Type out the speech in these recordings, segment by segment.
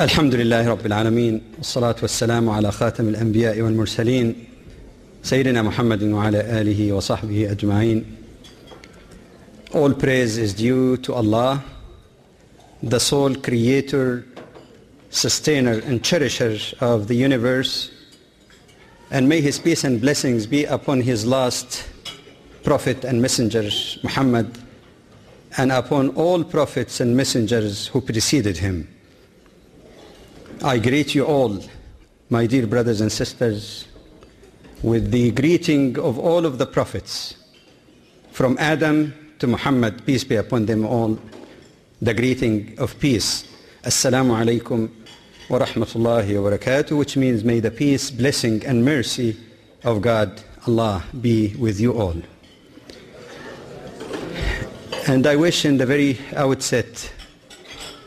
الحمد لله رب العالمين والصلاة والسلام على خاتم الأنبياء والمرسلين سيدنا محمد وعلى آله وصحبه أجمعين All praise is due to Allah, the sole creator, sustainer and cherisher of the universe and may his peace and blessings be upon his last prophet and messenger Muhammad and upon all prophets and messengers who preceded him. I greet you all, my dear brothers and sisters, with the greeting of all of the prophets, from Adam to Muhammad, peace be upon them all, the greeting of peace. Assalamu alaikum wa rahmatullahi wa barakatuh, which means may the peace, blessing and mercy of God, Allah, be with you all. And I wish in the very outset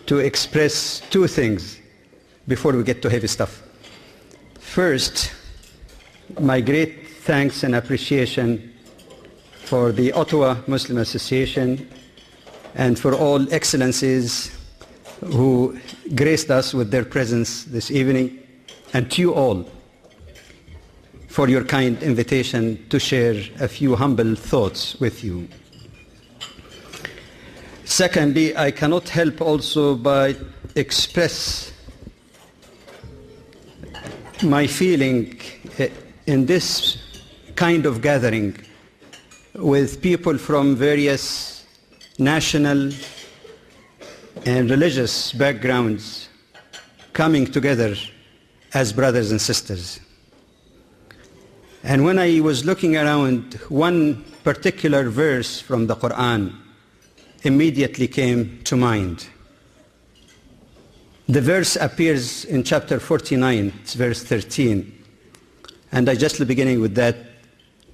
to express two things before we get to heavy stuff. First, my great thanks and appreciation for the Ottawa Muslim Association and for all excellencies who graced us with their presence this evening, and to you all for your kind invitation to share a few humble thoughts with you. Secondly, I cannot help also but express my feeling eh, in this kind of gathering with people from various national and religious backgrounds coming together as brothers and sisters. And when I was looking around, one particular verse from the Quran immediately came to mind. The verse appears in chapter 49, it's verse 13. And I just beginning with that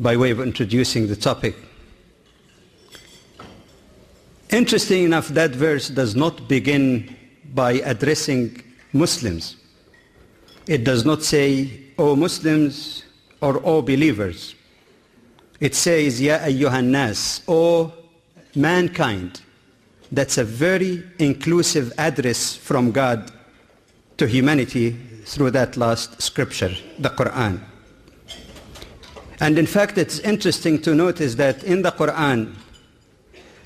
by way of introducing the topic. Interesting enough, that verse does not begin by addressing Muslims. It does not say, O Muslims or O believers. It says, Ya ayyuhan nas, O mankind. That's a very inclusive address from God to humanity through that last scripture, the Quran. And in fact, it's interesting to notice that in the Quran,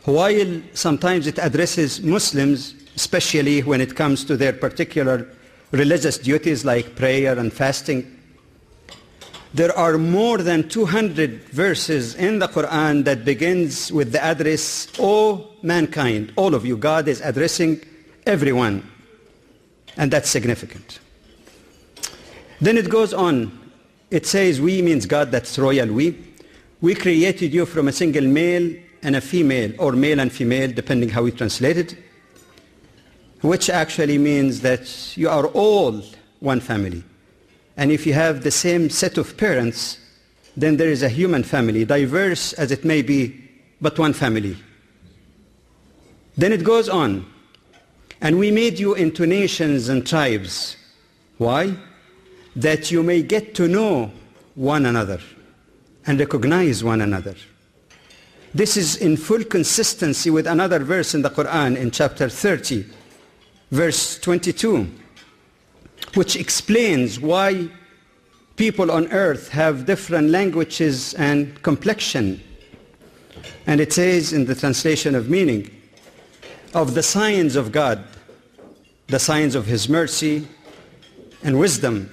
while sometimes it addresses Muslims, especially when it comes to their particular religious duties like prayer and fasting, there are more than 200 verses in the Quran that begins with the address, O mankind, all of you. God is addressing everyone. And that's significant. Then it goes on. It says, we means God, that's royal we. We created you from a single male and a female, or male and female, depending how we translate it, which actually means that you are all one family. And if you have the same set of parents, then there is a human family, diverse as it may be, but one family. Then it goes on. And we made you into nations and tribes. Why? That you may get to know one another and recognize one another. This is in full consistency with another verse in the Quran in chapter 30, verse 22 which explains why people on earth have different languages and complexion. And it says in the translation of meaning, of the signs of God, the signs of His mercy and wisdom,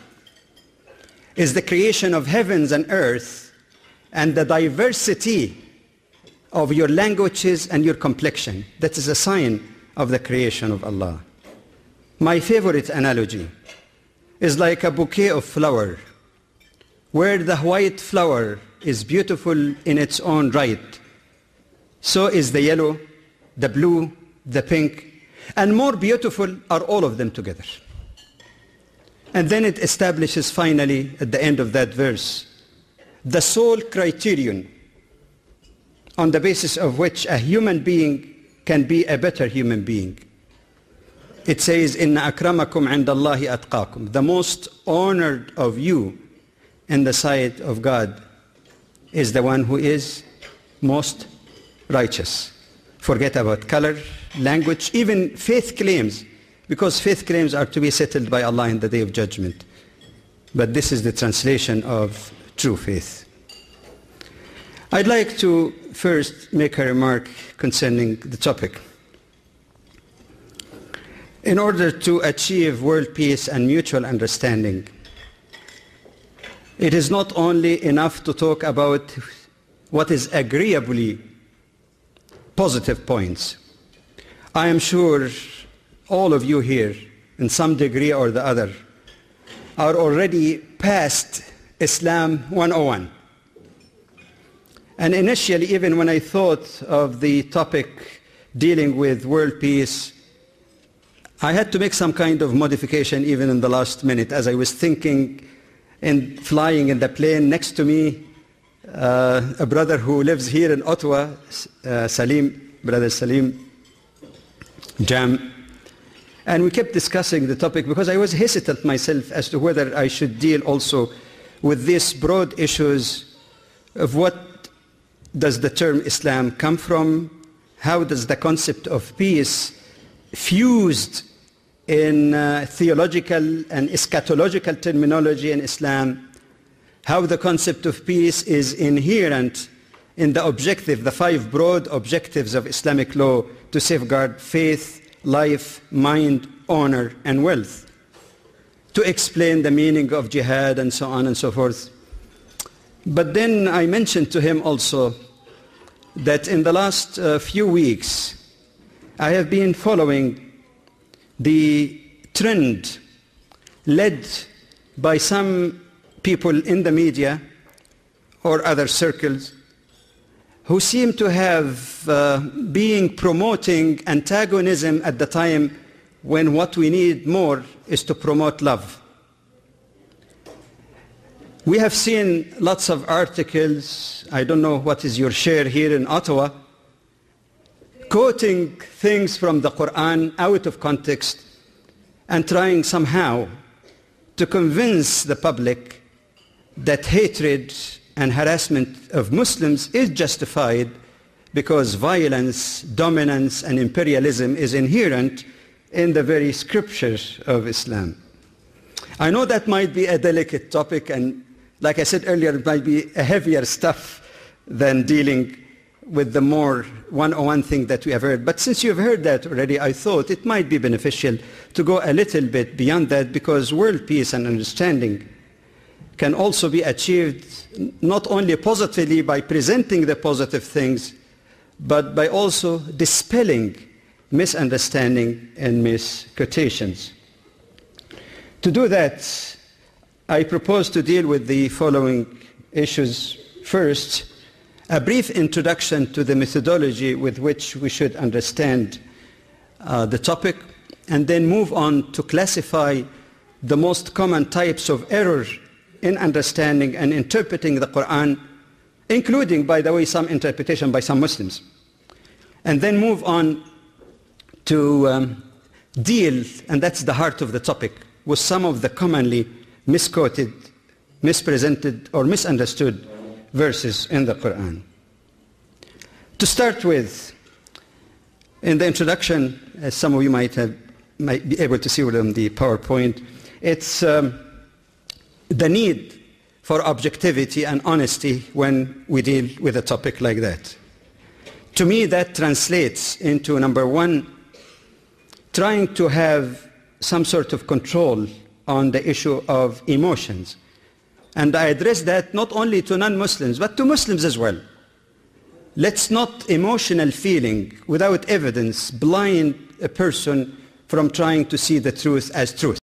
is the creation of heavens and earth and the diversity of your languages and your complexion. That is a sign of the creation of Allah. My favorite analogy is like a bouquet of flower, where the white flower is beautiful in its own right. So is the yellow, the blue, the pink, and more beautiful are all of them together. And then it establishes finally at the end of that verse the sole criterion on the basis of which a human being can be a better human being. It says, Inna akramakum indallahi atqakum. The most honored of you in the sight of God is the one who is most righteous. Forget about color, language, even faith claims, because faith claims are to be settled by Allah in the day of judgment. But this is the translation of true faith. I'd like to first make a remark concerning the topic. In order to achieve world peace and mutual understanding, it is not only enough to talk about what is agreeably positive points. I am sure all of you here, in some degree or the other, are already past Islam 101. And initially, even when I thought of the topic dealing with world peace, I had to make some kind of modification even in the last minute as I was thinking and flying in the plane next to me, uh, a brother who lives here in Ottawa, uh, Salim, brother Salim Jam. And we kept discussing the topic because I was hesitant myself as to whether I should deal also with these broad issues of what does the term Islam come from, how does the concept of peace fused in uh, theological and eschatological terminology in Islam, how the concept of peace is inherent in the objective, the five broad objectives of Islamic law to safeguard faith, life, mind, honor, and wealth, to explain the meaning of jihad and so on and so forth. But then I mentioned to him also that in the last uh, few weeks I have been following the trend led by some people in the media or other circles who seem to have uh, been promoting antagonism at the time when what we need more is to promote love. We have seen lots of articles, I don't know what is your share here in Ottawa, quoting things from the Quran out of context and trying somehow to convince the public that hatred and harassment of Muslims is justified because violence, dominance, and imperialism is inherent in the very scriptures of Islam. I know that might be a delicate topic, and like I said earlier, it might be a heavier stuff than dealing with the more one-on-one thing that we have heard. But since you've heard that already, I thought it might be beneficial to go a little bit beyond that because world peace and understanding can also be achieved not only positively by presenting the positive things, but by also dispelling misunderstanding and misquotations. To do that, I propose to deal with the following issues. First, a brief introduction to the methodology with which we should understand uh, the topic, and then move on to classify the most common types of error in understanding and interpreting the Quran, including, by the way, some interpretation by some Muslims. And then move on to um, deal, and that's the heart of the topic, with some of the commonly misquoted, mispresented, or misunderstood verses in the Quran. To start with, in the introduction, as some of you might, have, might be able to see on the PowerPoint, it's um, the need for objectivity and honesty when we deal with a topic like that. To me, that translates into, number one, trying to have some sort of control on the issue of emotions. And I address that not only to non-Muslims, but to Muslims as well. Let's not emotional feeling without evidence blind a person from trying to see the truth as truth.